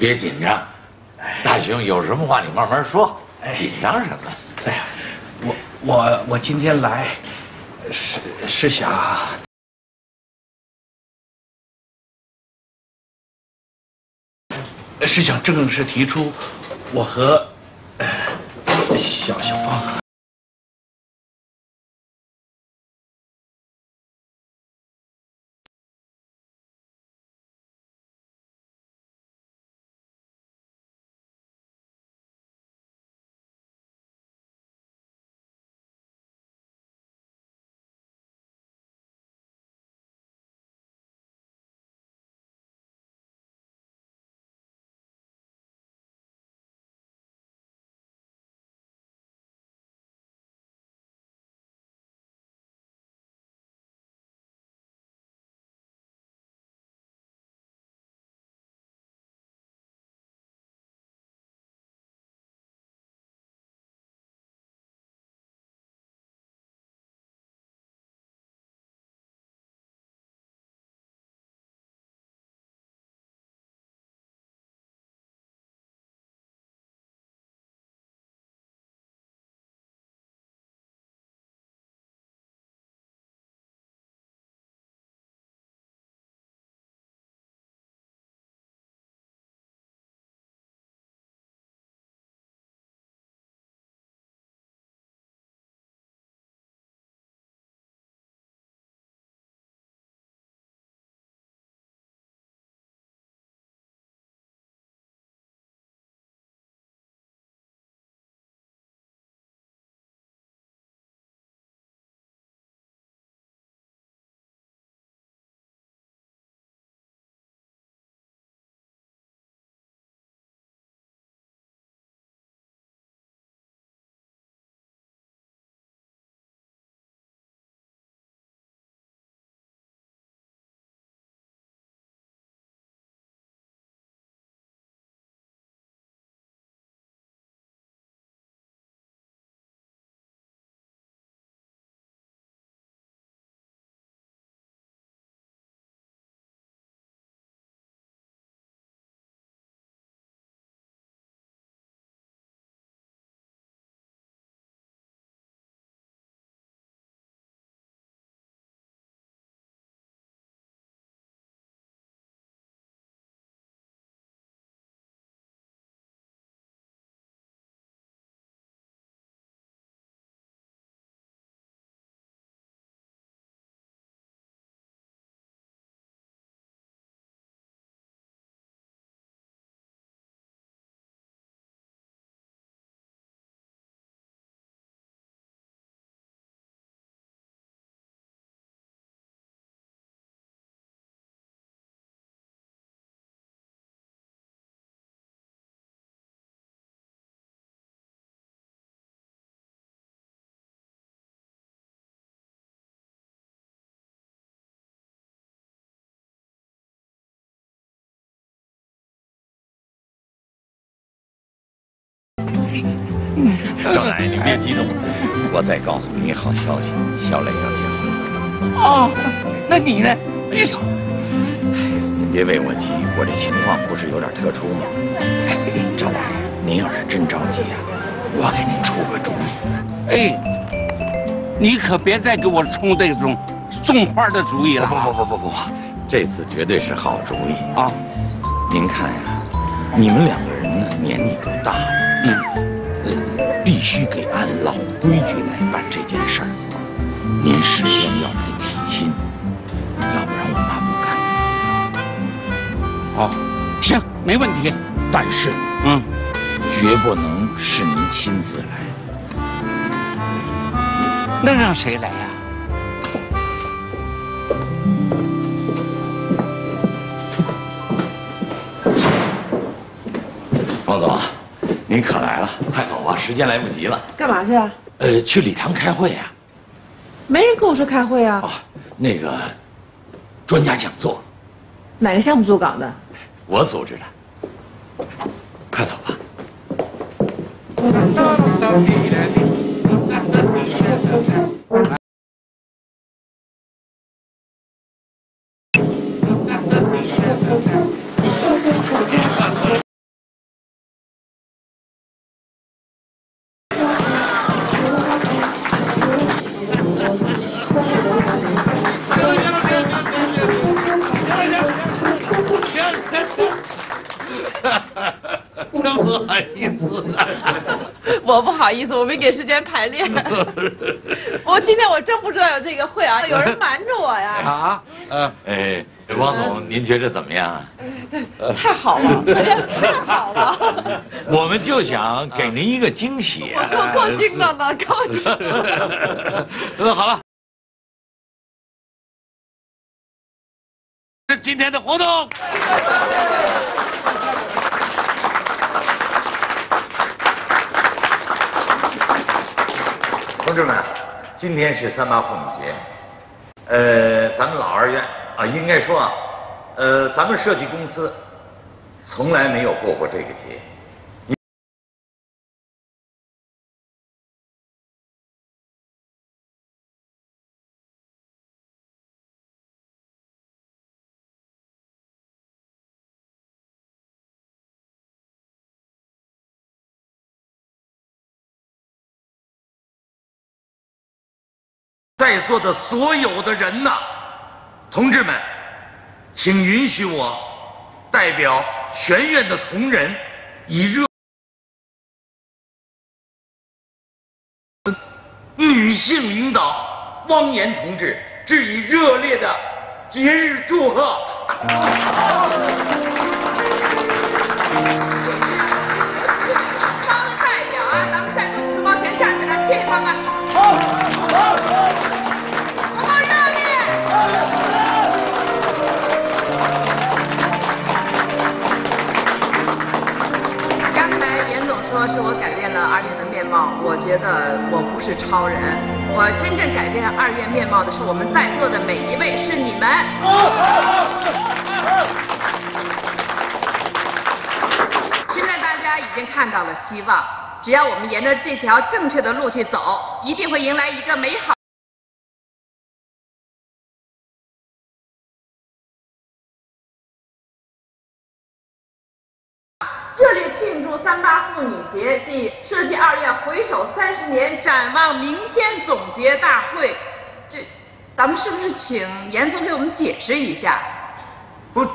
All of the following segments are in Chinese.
别紧张，大雄有什么话你慢慢说，紧张什么？哎呀，我我我今天来是是想。是想正式提出，我和小小芳。张奶，你别激动，我再告诉你一个好消息，小磊要结婚了。哦，那你呢？你说，您别为我急，我这情况不是有点特殊吗？张奶，您要是真着急啊，我给您出个主意。哎，你可别再给我出这种送花的主意了。不不不不不，这次绝对是好主意啊！您看呀，你们两个人呢，年纪都大了，嗯。必须给按老规矩来办这件事儿。您事先要来提亲，要不然我妈不干。好，行，没问题。但是，嗯，绝不能是您亲自来。那让谁来呀？王总。您可来了，快走吧，时间来不及了。干嘛去啊？呃，去礼堂开会啊。没人跟我说开会啊。哦，那个专家讲座，哪个项目组搞的？我组织的。快走吧。我不好意思，我没给时间排练。我今天我真不知道有这个会啊，有人瞒着我呀。啊，呃，哎，汪总，您觉得怎么样啊？太好了，太好了。我们就想给您一个惊喜。够够惊了呢，够惊。那好了。今天的活动。同志们，今天是三八妇女节，呃，咱们老二院啊，应该说啊，呃，咱们设计公司从来没有过过这个节。在座的所有的人呐，同志们，请允许我代表全院的同仁，以热女性领导汪岩同志致以热烈的节日祝贺。是我改变了二院的面貌，我觉得我不是超人，我真正改变二院面貌的是我们在座的每一位，是你们。现在大家已经看到了希望，只要我们沿着这条正确的路去走，一定会迎来一个美好。三八妇女节暨设计二院回首三十年、展望明天总结大会。这，咱们是不是请严总给我们解释一下？不。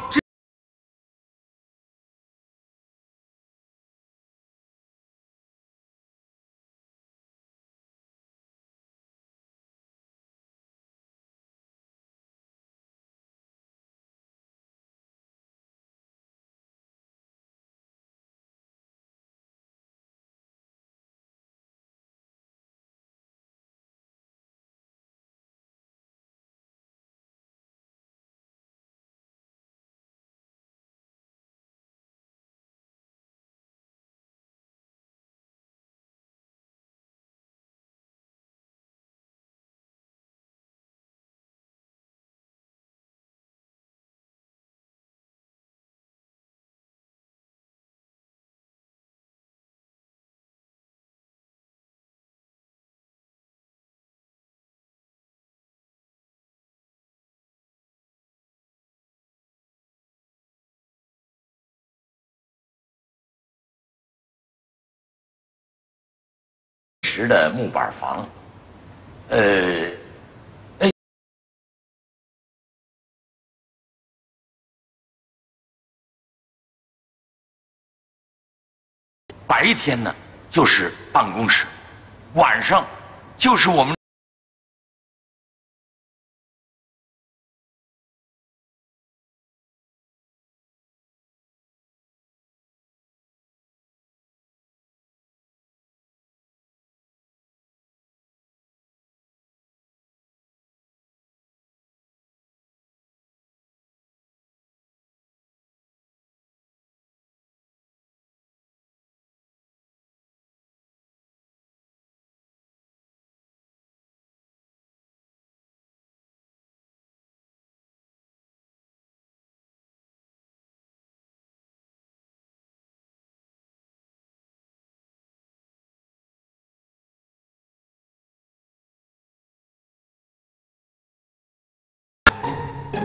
石的木板房，呃，白天呢就是办公室，晚上就是我们。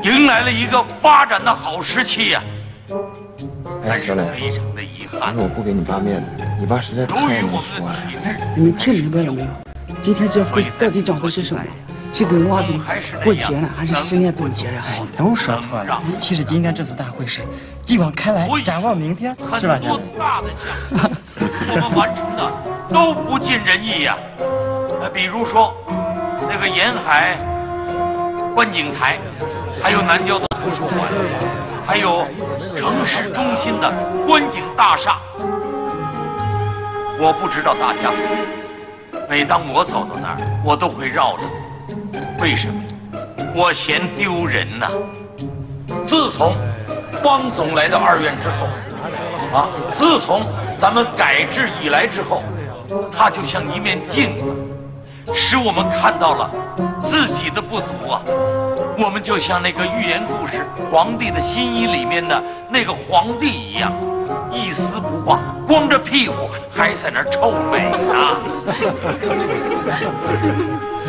迎来了一个发展的好时期呀！哎，小磊，非常的遗憾，我不给你爸面子，你爸实在太难说了。你们听明白了没有？今天这会到底讲的是什么？是给娃子们过节呢，还是十年总结呀？哎，都说错了。其实今天这次大会是继往开来，展望明天，是吧，小磊？我们完成的都不尽人意呀。呃，比如说那个沿海观景台，还有南郊的图书馆，还有城市中心的观景大厦。我不知道大家，每当我走到那儿，我都会绕着走。为什么？我嫌丢人呐。自从汪总来到二院之后，啊，自从咱们改制以来之后，他就像一面镜子，使我们看到了自己的不足啊。我们就像那个寓言故事《皇帝的新衣》里面的那个皇帝一样。一丝不挂，光着屁股还在那臭美呢。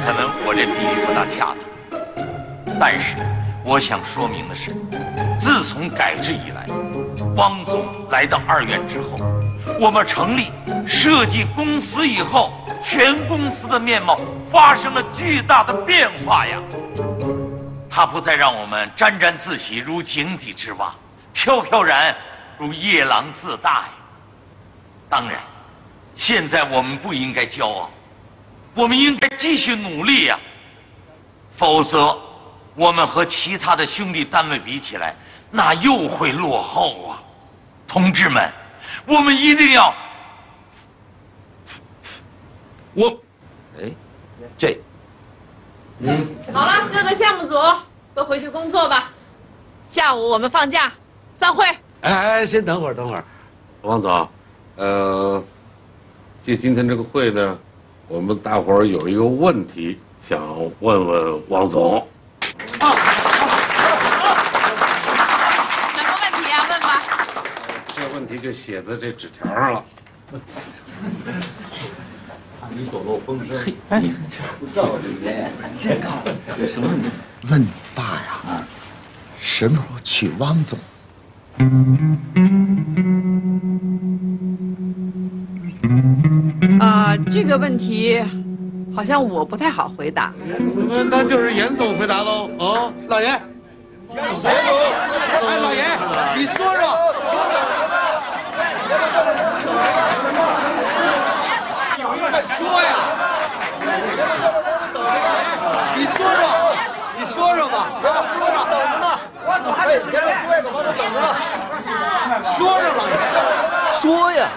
可能我这比喻不大恰当，但是我想说明的是，自从改制以来，汪总来到二院之后，我们成立设计公司以后，全公司的面貌发生了巨大的变化呀。他不再让我们沾沾自喜如井底之蛙，飘飘然。如夜郎自大呀！当然，现在我们不应该骄傲，我们应该继续努力呀。否则，我们和其他的兄弟单位比起来，那又会落后啊！同志们，我们一定要……我，哎，这，嗯，好了，各个项目组都回去工作吧。下午我们放假，散会。哎哎，先等会儿，等会儿，王总，呃，借今天这个会呢，我们大伙儿有一个问题想问问王总。啊，什么问题啊？问吧。这问题就写在这纸条上了。你走漏风声。哎，不照你先告诉什么？问爸呀，什么时候娶汪总？啊，这个问题好像我不太好回答。那那就是严总回答喽。哦，老严，严总，哎，老严，你说说，快说呀！你说说，你说说吧，啊，说说，等着呢。王总还得别人说一个，王总等着呢。说说，老爷，说呀。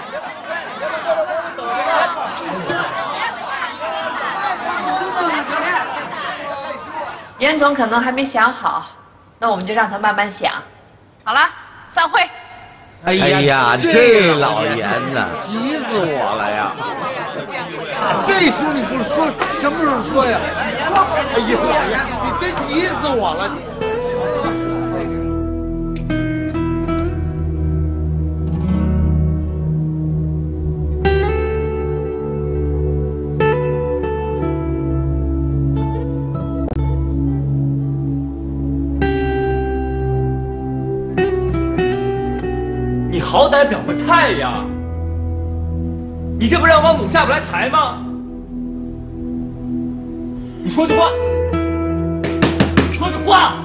严总可能还没想好，那我们就让他慢慢想。好了，散会。哎呀，这老严呐，急死我了呀！这时候你不说，什么时候说呀？哎呀，老严，你真急死我了！你。好歹表个态呀！你这不让汪总下不来台吗？你说句话，说句话！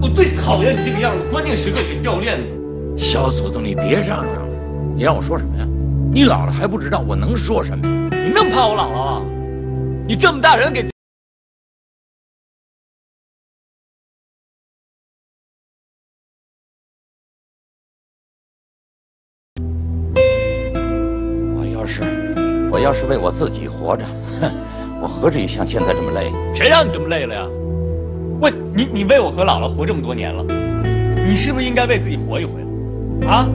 我最讨厌你这个样子，关键时刻给掉链子。小祖宗，你别嚷嚷了，你让我说什么呀？你老了还不知道，我能说什么呀？你那么怕我姥姥啊？你这么大人给。要是为我自己活着，哼，我何至于像现在这么累？谁让你这么累了呀？喂，你你为我和姥姥活这么多年了，你是不是应该为自己活一回？啊？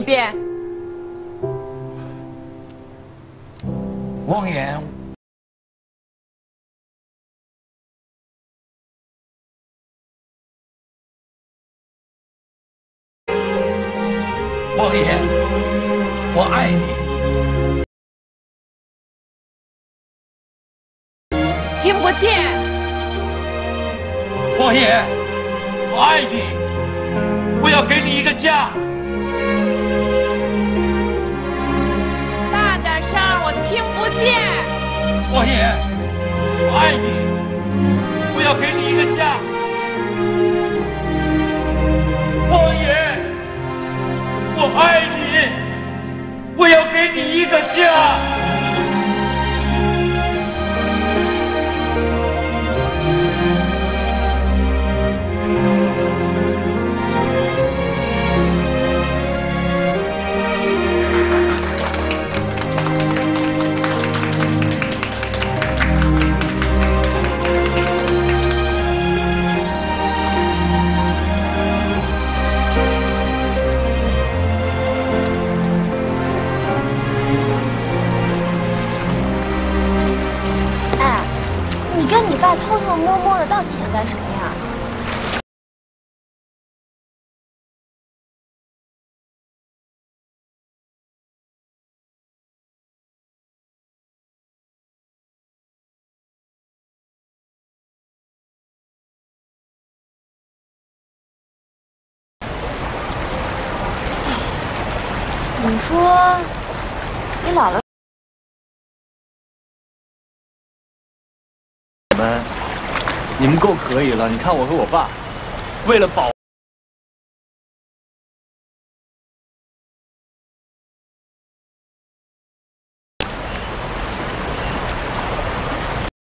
一遍。王爷。王爷，我爱你。听不见。王爷，我爱你。我要给你一个家。见。王爷，我爱你。我要给你一个家。王爷。我爱你，我要给你一个家。你说，你姥姥？你们够可以了！你看我和我爸，为了保。